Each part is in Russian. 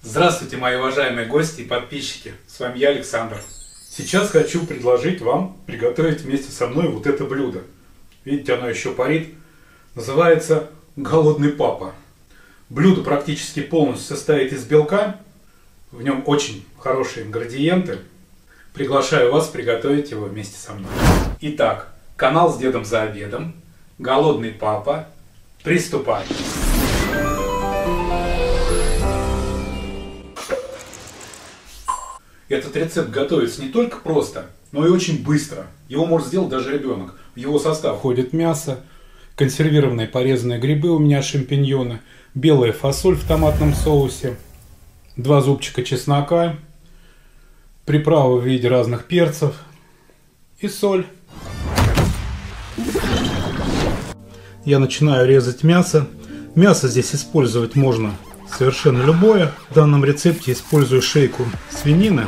Здравствуйте, мои уважаемые гости и подписчики. С вами я, Александр. Сейчас хочу предложить вам приготовить вместе со мной вот это блюдо. Видите, оно еще парит. Называется «Голодный папа». Блюдо практически полностью состоит из белка. В нем очень хорошие ингредиенты. Приглашаю вас приготовить его вместе со мной. Итак, канал с дедом за обедом. Голодный папа. Приступаем. Этот рецепт готовится не только просто, но и очень быстро. Его может сделать даже ребенок. В его состав входит мясо, консервированные порезанные грибы у меня шампиньоны, белая фасоль в томатном соусе, два зубчика чеснока, приправы в виде разных перцев и соль. Я начинаю резать мясо. Мясо здесь использовать можно совершенно любое. В данном рецепте использую шейку свинины,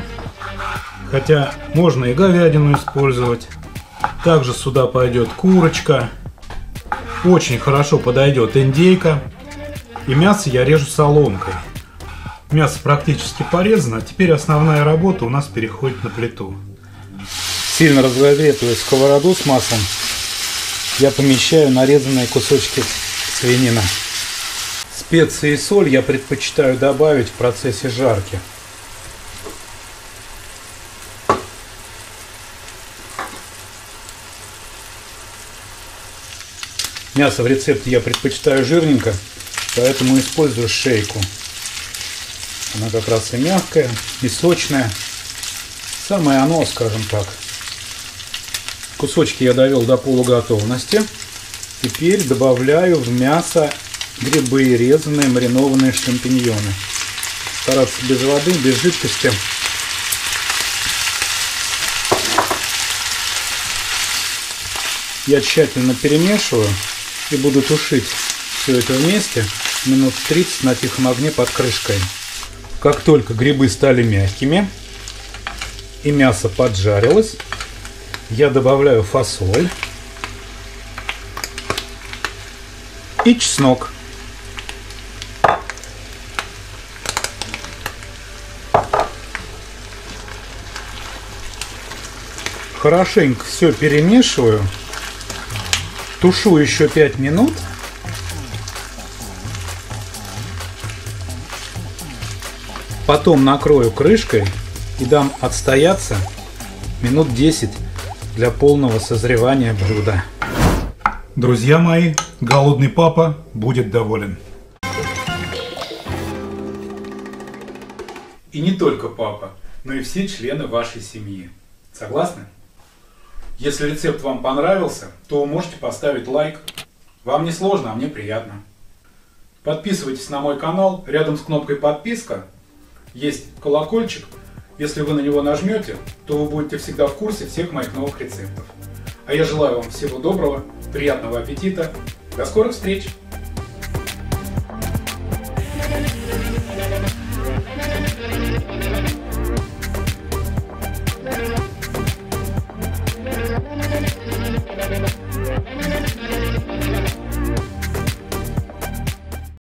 хотя можно и говядину использовать. Также сюда пойдет курочка. Очень хорошо подойдет индейка. И мясо я режу соломкой. Мясо практически порезано, теперь основная работа у нас переходит на плиту. Сильно разогретую сковороду с маслом я помещаю нарезанные кусочки свинины. Специи и соль я предпочитаю добавить в процессе жарки. Мясо в рецепте я предпочитаю жирненько, поэтому использую шейку. Она как раз и мягкая, и сочная. Самое оно, скажем так. Кусочки я довел до полуготовности. Теперь добавляю в мясо грибы, резанные маринованные шампиньоны. Стараться без воды, без жидкости. Я тщательно перемешиваю и буду тушить все это вместе минут 30 на тихом огне под крышкой. Как только грибы стали мягкими и мясо поджарилось, я добавляю фасоль и чеснок. Хорошенько все перемешиваю. Тушу еще 5 минут. Потом накрою крышкой и дам отстояться минут 10 для полного созревания блюда. Друзья мои, голодный папа будет доволен. И не только папа, но и все члены вашей семьи. Согласны? Если рецепт вам понравился, то можете поставить лайк. Вам не сложно, а мне приятно. Подписывайтесь на мой канал. Рядом с кнопкой подписка есть колокольчик. Если вы на него нажмете, то вы будете всегда в курсе всех моих новых рецептов. А я желаю вам всего доброго, приятного аппетита. До скорых встреч!